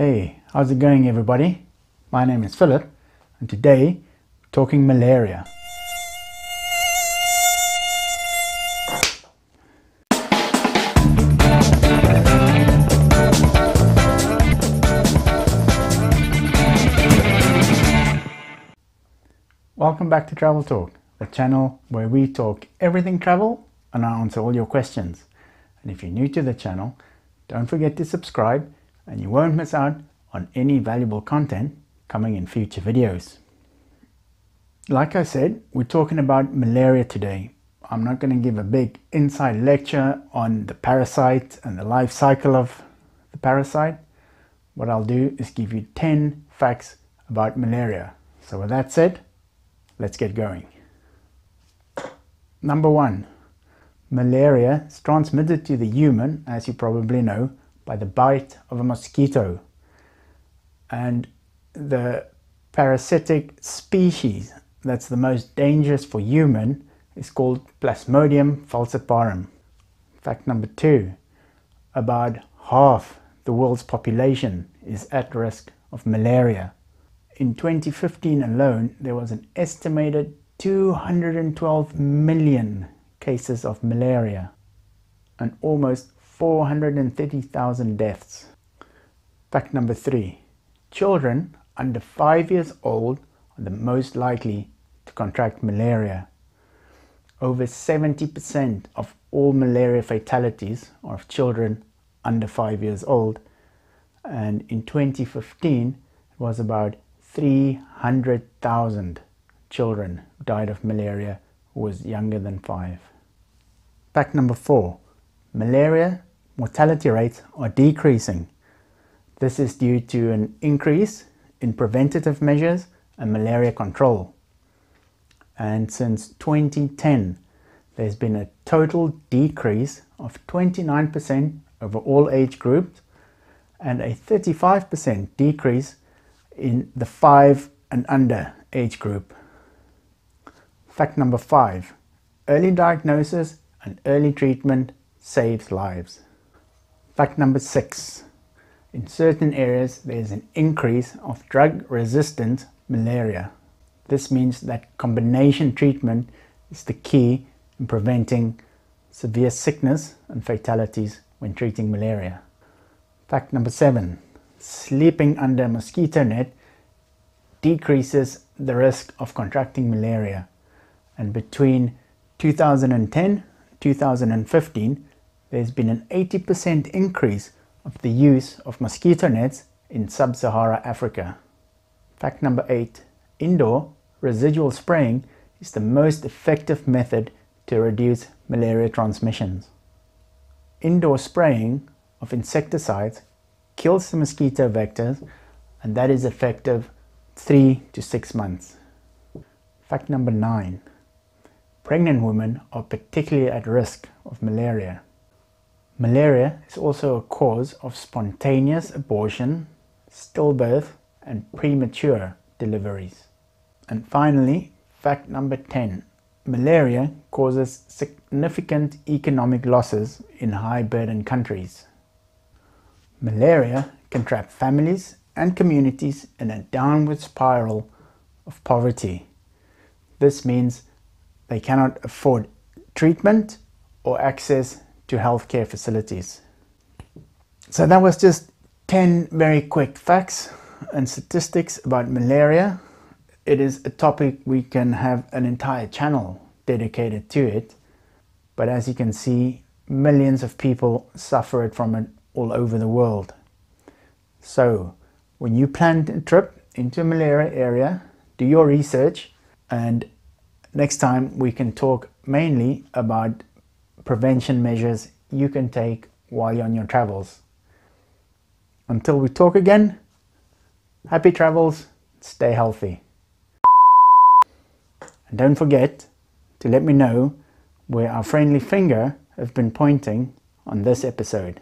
Hey, how's it going everybody? My name is Philip and today we're talking malaria. Welcome back to Travel Talk, the channel where we talk everything travel and I answer all your questions. And if you're new to the channel, don't forget to subscribe and you won't miss out on any valuable content coming in future videos. Like I said, we're talking about malaria today. I'm not going to give a big inside lecture on the parasite and the life cycle of the parasite. What I'll do is give you 10 facts about malaria. So with that said, let's get going. Number one, malaria is transmitted to the human, as you probably know, by the bite of a mosquito. And the parasitic species that's the most dangerous for human is called Plasmodium falciparum. Fact number two, about half the world's population is at risk of malaria. In 2015 alone, there was an estimated 212 million cases of malaria and almost 430,000 deaths. Fact number three, children under five years old are the most likely to contract malaria. Over 70% of all malaria fatalities are of children under five years old. And in 2015, it was about 300,000 children died of malaria who was younger than five. Fact number four, malaria mortality rates are decreasing. This is due to an increase in preventative measures and malaria control. And since 2010, there's been a total decrease of 29% over all age groups and a 35% decrease in the 5 and under age group. Fact number 5. Early diagnosis and early treatment saves lives. Fact number six, in certain areas there's an increase of drug-resistant malaria. This means that combination treatment is the key in preventing severe sickness and fatalities when treating malaria. Fact number seven, sleeping under a mosquito net decreases the risk of contracting malaria. And between 2010 2015, there's been an 80% increase of the use of mosquito nets in sub-Sahara Africa. Fact number 8. Indoor residual spraying is the most effective method to reduce malaria transmissions. Indoor spraying of insecticides kills the mosquito vectors and that is effective 3 to 6 months. Fact number 9. Pregnant women are particularly at risk of malaria. Malaria is also a cause of spontaneous abortion, stillbirth and premature deliveries. And finally, fact number 10. Malaria causes significant economic losses in high burden countries. Malaria can trap families and communities in a downward spiral of poverty. This means they cannot afford treatment or access to healthcare facilities. So that was just 10 very quick facts and statistics about malaria. It is a topic we can have an entire channel dedicated to it. But as you can see, millions of people suffer from it all over the world. So when you plan a trip into a malaria area, do your research and next time we can talk mainly about prevention measures you can take while you're on your travels. Until we talk again, happy travels, stay healthy. And don't forget to let me know where our friendly finger has been pointing on this episode.